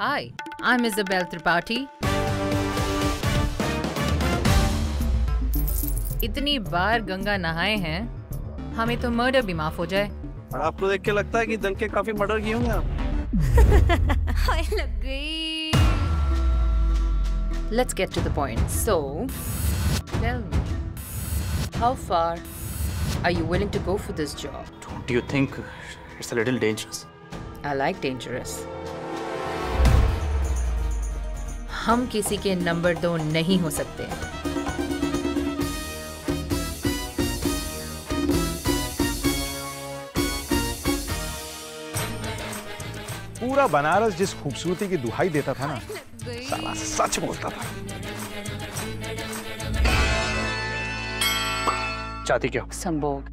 Hi, I'm Isabel Tripathi. इतनी बार गंगा नहाए हैं हमें तो मर्डर भी माफ़ हो जाए आपको देख के लगता है कि दंग के काफ़ी मर्डर किए होंगे आप हाय लग गई Let's get to the point. So, tell me, how far are you willing to go for this job? Don't you think it's a little dangerous? I like dangerous. हम किसी के नंबर दो नहीं हो सकते। पूरा बनारस जिस खूबसूरती की दुहाई देता था ना साला सच बोलता था। चाहती क्यों? संभोग।